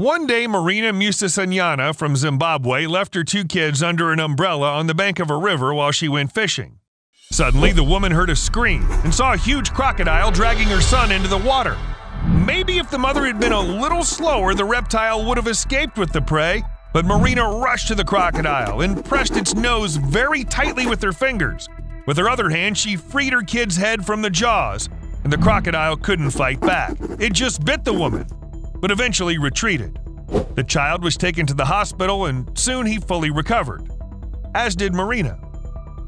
One day, Marina Musasanyana from Zimbabwe left her two kids under an umbrella on the bank of a river while she went fishing. Suddenly, the woman heard a scream and saw a huge crocodile dragging her son into the water. Maybe if the mother had been a little slower, the reptile would have escaped with the prey, but Marina rushed to the crocodile and pressed its nose very tightly with her fingers. With her other hand, she freed her kid's head from the jaws, and the crocodile couldn't fight back. It just bit the woman, but eventually retreated. The child was taken to the hospital, and soon he fully recovered, as did Marina.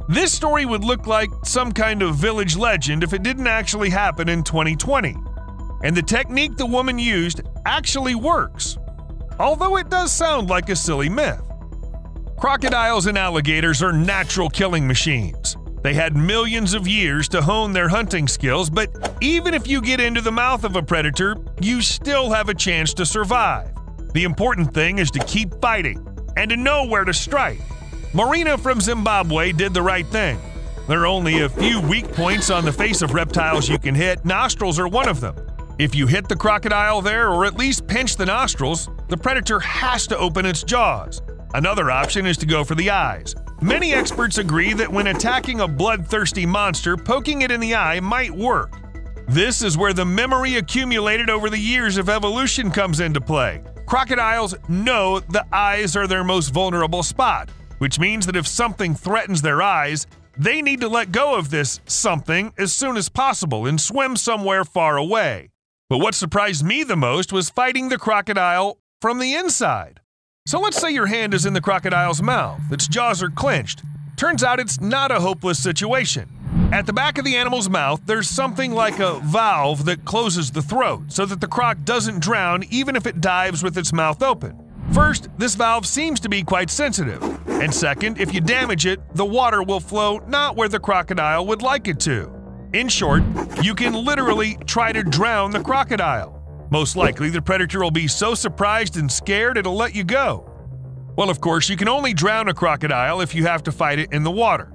This story would look like some kind of village legend if it didn't actually happen in 2020. And the technique the woman used actually works, although it does sound like a silly myth. Crocodiles and alligators are natural killing machines. They had millions of years to hone their hunting skills, but even if you get into the mouth of a predator, you still have a chance to survive. The important thing is to keep fighting and to know where to strike. Marina from Zimbabwe did the right thing. There are only a few weak points on the face of reptiles you can hit, nostrils are one of them. If you hit the crocodile there or at least pinch the nostrils, the predator has to open its jaws. Another option is to go for the eyes. Many experts agree that when attacking a bloodthirsty monster, poking it in the eye might work. This is where the memory accumulated over the years of evolution comes into play. Crocodiles know the eyes are their most vulnerable spot which means that if something threatens their eyes, they need to let go of this something as soon as possible and swim somewhere far away. But what surprised me the most was fighting the crocodile from the inside. So let's say your hand is in the crocodile's mouth, its jaws are clenched. Turns out it's not a hopeless situation. At the back of the animal's mouth, there's something like a valve that closes the throat so that the croc doesn't drown even if it dives with its mouth open. First, this valve seems to be quite sensitive. And second, if you damage it, the water will flow not where the crocodile would like it to. In short, you can literally try to drown the crocodile. Most likely, the predator will be so surprised and scared it'll let you go. Well, of course, you can only drown a crocodile if you have to fight it in the water.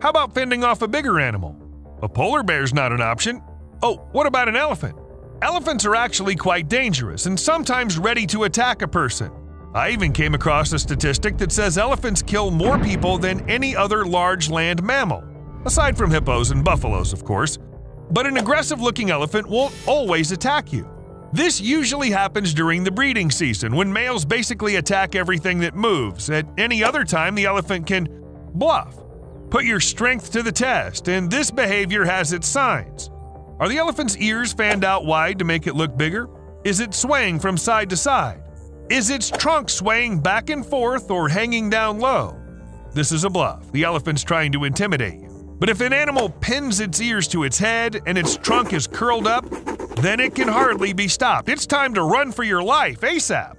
How about fending off a bigger animal? A polar bear's not an option. Oh, what about an elephant? Elephants are actually quite dangerous and sometimes ready to attack a person. I even came across a statistic that says elephants kill more people than any other large land mammal, aside from hippos and buffaloes, of course. But an aggressive looking elephant won't always attack you. This usually happens during the breeding season when males basically attack everything that moves. At any other time, the elephant can bluff. Put your strength to the test, and this behavior has its signs. Are the elephant's ears fanned out wide to make it look bigger? Is it swaying from side to side? Is its trunk swaying back and forth or hanging down low? This is a bluff. The elephant's trying to intimidate you. But if an animal pins its ears to its head and its trunk is curled up, then it can hardly be stopped. It's time to run for your life ASAP.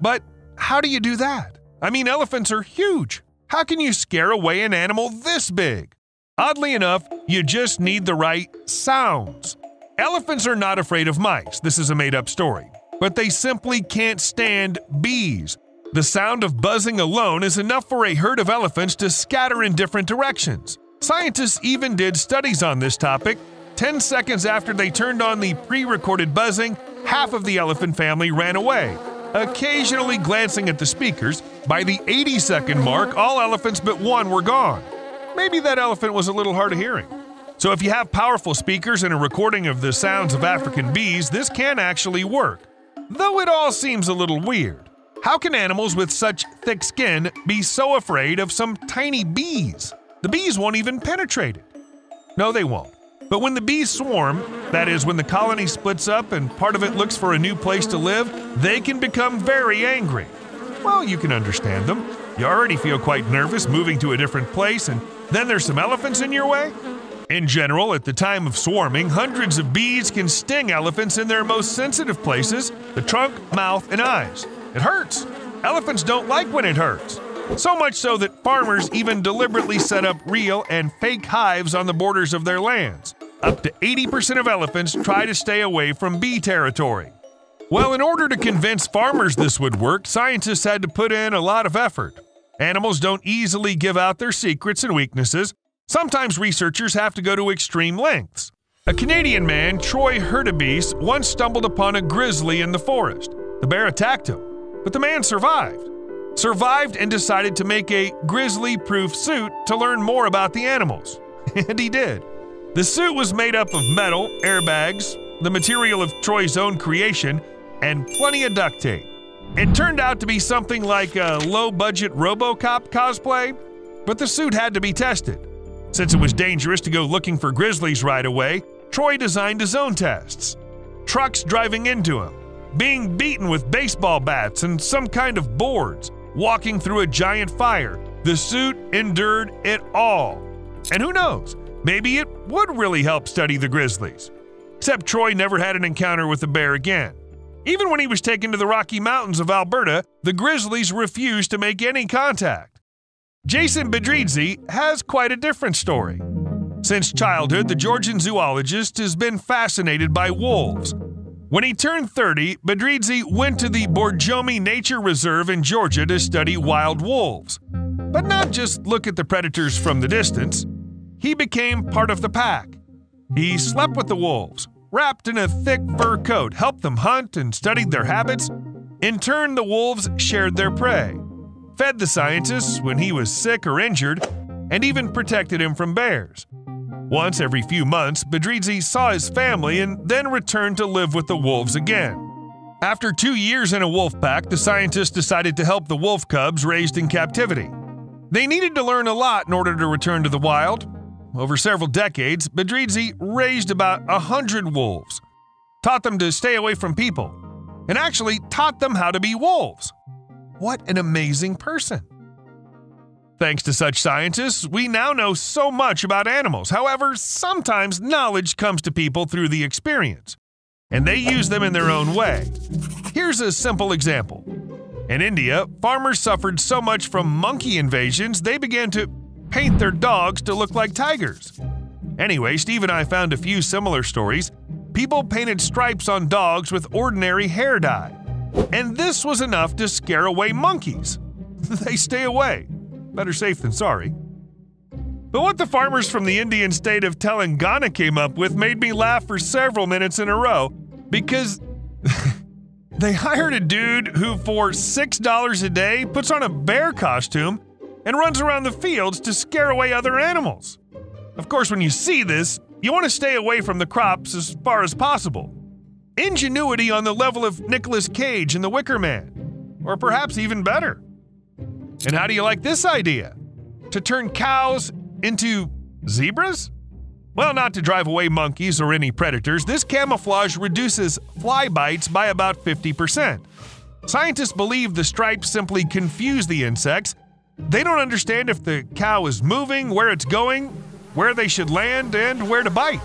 But how do you do that? I mean, elephants are huge. How can you scare away an animal this big? Oddly enough, you just need the right sounds. Elephants are not afraid of mice. This is a made up story but they simply can't stand bees. The sound of buzzing alone is enough for a herd of elephants to scatter in different directions. Scientists even did studies on this topic. 10 seconds after they turned on the pre recorded buzzing, half of the elephant family ran away. Occasionally glancing at the speakers, by the 80 second mark, all elephants but one were gone. Maybe that elephant was a little hard of hearing. So, if you have powerful speakers and a recording of the sounds of African bees, this can actually work. Though it all seems a little weird. How can animals with such thick skin be so afraid of some tiny bees? The bees won't even penetrate it. No, they won't. But when the bees swarm, that is, when the colony splits up and part of it looks for a new place to live, they can become very angry. Well, you can understand them. You already feel quite nervous moving to a different place, and then there's some elephants in your way? In general, at the time of swarming, hundreds of bees can sting elephants in their most sensitive places the trunk, mouth, and eyes. It hurts. Elephants don't like when it hurts. So much so that farmers even deliberately set up real and fake hives on the borders of their lands. Up to 80% of elephants try to stay away from bee territory. Well, in order to convince farmers this would work, scientists had to put in a lot of effort. Animals don't easily give out their secrets and weaknesses, Sometimes researchers have to go to extreme lengths. A Canadian man, Troy Hurtubise, once stumbled upon a grizzly in the forest. The bear attacked him, but the man survived. Survived and decided to make a grizzly proof suit to learn more about the animals. and he did. The suit was made up of metal, airbags, the material of Troy's own creation, and plenty of duct tape. It turned out to be something like a low budget Robocop cosplay, but the suit had to be tested. Since it was dangerous to go looking for grizzlies right away, Troy designed his own tests. Trucks driving into him, being beaten with baseball bats and some kind of boards, walking through a giant fire. The suit endured it all. And who knows, maybe it would really help study the grizzlies. Except Troy never had an encounter with the bear again. Even when he was taken to the Rocky Mountains of Alberta, the grizzlies refused to make any contact. Jason Badridze has quite a different story. Since childhood, the Georgian zoologist has been fascinated by wolves. When he turned 30, Badridze went to the Borjomi Nature Reserve in Georgia to study wild wolves. But not just look at the predators from the distance, he became part of the pack. He slept with the wolves, wrapped in a thick fur coat, helped them hunt and studied their habits. In turn, the wolves shared their prey, fed the scientists when he was sick or injured, and even protected him from bears. Once every few months, Badridze saw his family and then returned to live with the wolves again. After two years in a wolf pack, the scientists decided to help the wolf cubs raised in captivity. They needed to learn a lot in order to return to the wild, over several decades, Badridze raised about a hundred wolves, taught them to stay away from people, and actually taught them how to be wolves. What an amazing person! Thanks to such scientists, we now know so much about animals. However, sometimes knowledge comes to people through the experience, and they use them in their own way. Here's a simple example. In India, farmers suffered so much from monkey invasions they began to paint their dogs to look like tigers. Anyway, Steve and I found a few similar stories. People painted stripes on dogs with ordinary hair dye. And this was enough to scare away monkeys. they stay away. Better safe than sorry. But what the farmers from the Indian state of Telangana came up with made me laugh for several minutes in a row because they hired a dude who, for $6 a day, puts on a bear costume and runs around the fields to scare away other animals. Of course, when you see this, you want to stay away from the crops as far as possible. Ingenuity on the level of Nicolas Cage in The Wicker Man, or perhaps even better. And how do you like this idea? To turn cows into zebras? Well, not to drive away monkeys or any predators, this camouflage reduces fly bites by about 50%. Scientists believe the stripes simply confuse the insects they don't understand if the cow is moving, where it's going, where they should land, and where to bite.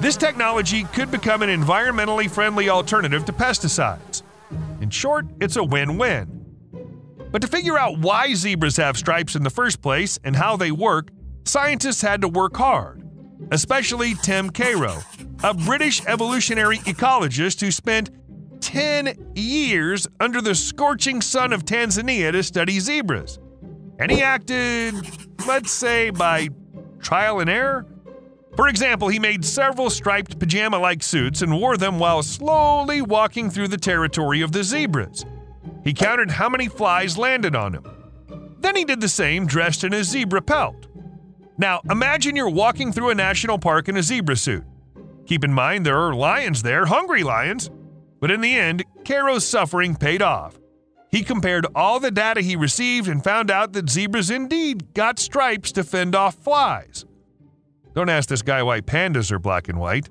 This technology could become an environmentally friendly alternative to pesticides. In short, it's a win win. But to figure out why zebras have stripes in the first place and how they work, scientists had to work hard. Especially Tim Caro, a British evolutionary ecologist who spent 10 years under the scorching sun of Tanzania to study zebras. And he acted, let's say, by trial and error. For example, he made several striped pajama like suits and wore them while slowly walking through the territory of the zebras. He counted how many flies landed on him. Then he did the same dressed in a zebra pelt. Now, imagine you're walking through a national park in a zebra suit. Keep in mind there are lions there, hungry lions. But in the end, Caro's suffering paid off. He compared all the data he received and found out that zebras indeed got stripes to fend off flies. Don't ask this guy why pandas are black and white.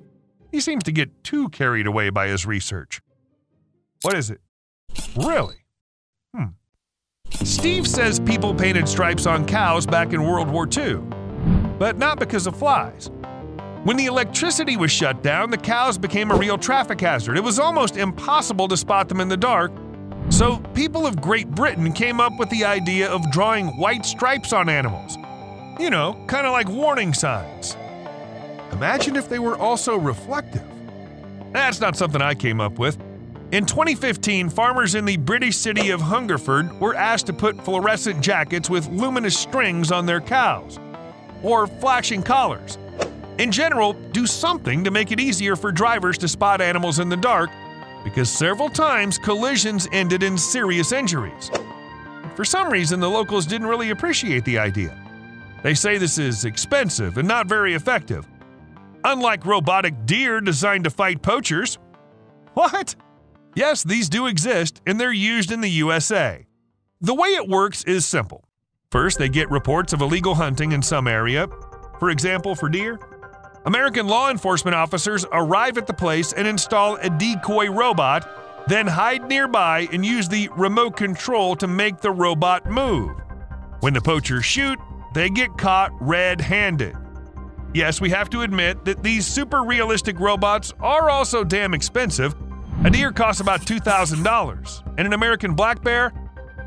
He seems to get too carried away by his research. What is it? Really? Hmm. Steve says people painted stripes on cows back in World War II, but not because of flies. When the electricity was shut down, the cows became a real traffic hazard. It was almost impossible to spot them in the dark, so, people of Great Britain came up with the idea of drawing white stripes on animals. You know, kind of like warning signs. Imagine if they were also reflective. That's not something I came up with. In 2015, farmers in the British city of Hungerford were asked to put fluorescent jackets with luminous strings on their cows, or flashing collars. In general, do something to make it easier for drivers to spot animals in the dark because several times collisions ended in serious injuries. For some reason, the locals didn't really appreciate the idea. They say this is expensive and not very effective. Unlike robotic deer designed to fight poachers. What? Yes, these do exist, and they're used in the USA. The way it works is simple. First, they get reports of illegal hunting in some area, for example, for deer. American law enforcement officers arrive at the place and install a decoy robot, then hide nearby and use the remote control to make the robot move. When the poachers shoot, they get caught red handed. Yes, we have to admit that these super realistic robots are also damn expensive. A deer costs about $2,000, and an American black bear,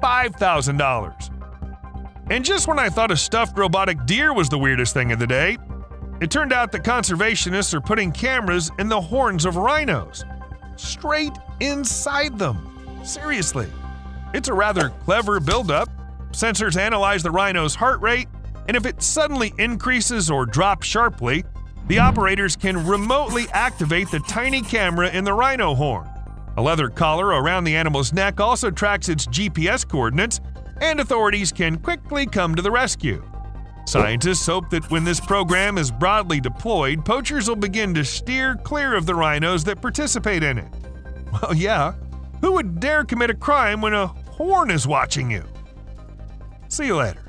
$5,000. And just when I thought a stuffed robotic deer was the weirdest thing of the day, it turned out that conservationists are putting cameras in the horns of rhinos. Straight inside them. Seriously. It's a rather clever buildup. Sensors analyze the rhino's heart rate, and if it suddenly increases or drops sharply, the operators can remotely activate the tiny camera in the rhino horn. A leather collar around the animal's neck also tracks its GPS coordinates, and authorities can quickly come to the rescue. Scientists hope that when this program is broadly deployed, poachers will begin to steer clear of the rhinos that participate in it. Well, yeah, who would dare commit a crime when a horn is watching you? See you later.